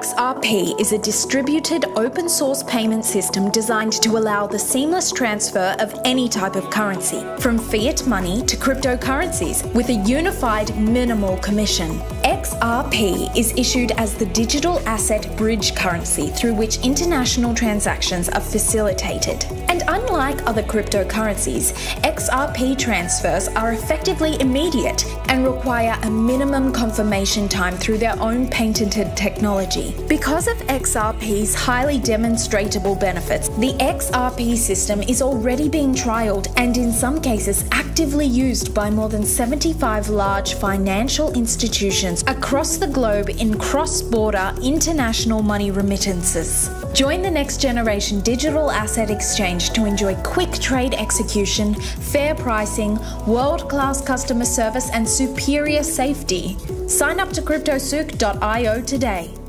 XRP is a distributed open source payment system designed to allow the seamless transfer of any type of currency, from fiat money to cryptocurrencies, with a unified minimal commission. XRP is issued as the digital asset bridge currency through which international transactions are facilitated. And unlike other cryptocurrencies, XRP transfers are effectively immediate and require a minimum confirmation time through their own patented technology. Because of XRP's highly demonstrable benefits, the XRP system is already being trialled and in some cases actively used by more than 75 large financial institutions across the globe in cross border international money remittances. Join the next generation digital asset exchange to enjoy quick trade execution, fair pricing, world class customer service, and superior safety. Sign up to cryptosouk.io today.